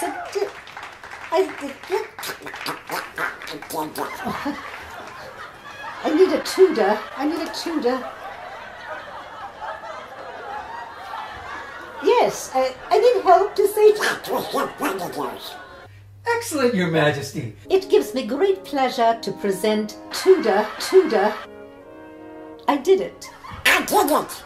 I. I need a Tudor. I need a Tudor. Yes, I, I need help to say Excellent, Your Majesty. It gives me great pleasure to present Tootor, Tootor. I did it. I did it.